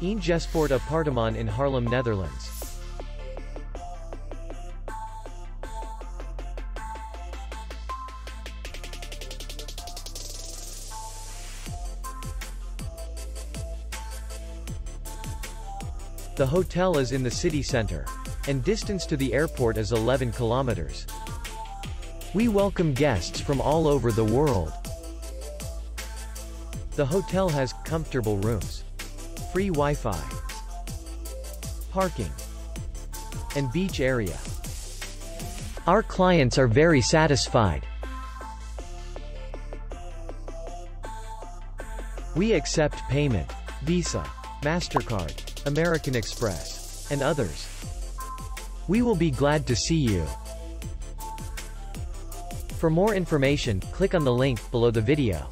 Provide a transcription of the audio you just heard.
Eendjespoort Appartement in Haarlem, Netherlands. The hotel is in the city center. And distance to the airport is 11 kilometers. We welcome guests from all over the world. The hotel has comfortable rooms, free Wi-Fi, parking, and beach area. Our clients are very satisfied. We accept payment, Visa, MasterCard, American Express, and others. We will be glad to see you. For more information, click on the link below the video.